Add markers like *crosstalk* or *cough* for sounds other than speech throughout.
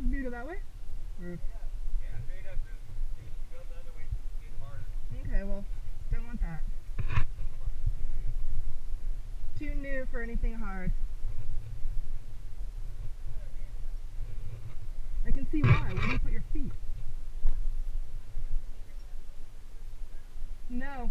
want me to go that way? Mm. Okay, well, don't want that. Too new for anything hard. I can see why. Where do you put your feet? No.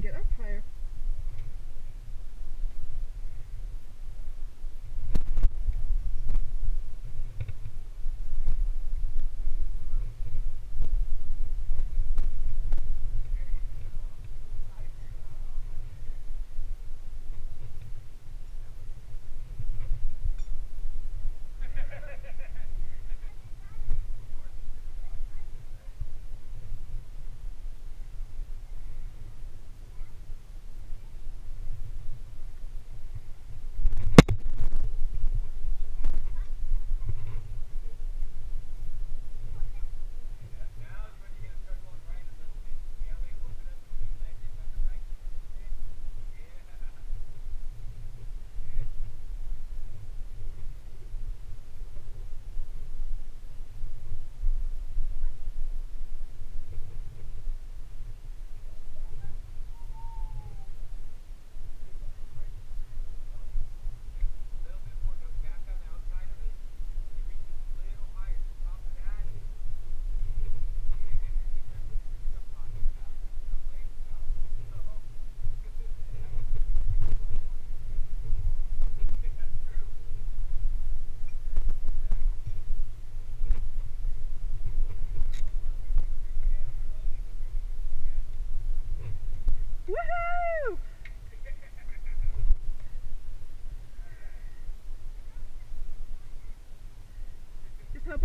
can get up higher.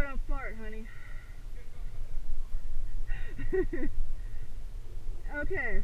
put on flirt, honey. *laughs* okay.